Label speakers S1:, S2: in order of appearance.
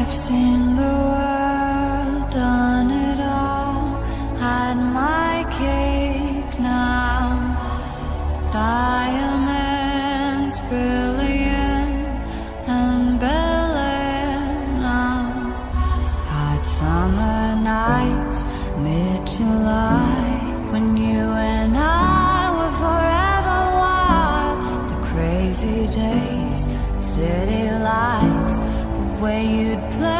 S1: I've seen the world, done it all, had my cake now. Diamonds brilliant and Bel Air now. Hot summer nights, mid July, when you and I were forever wild. The crazy days, city lights way you'd play.